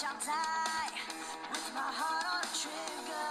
shall die with my heart on a trigger.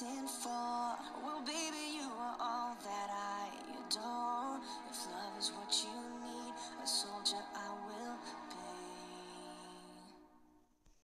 Tonight.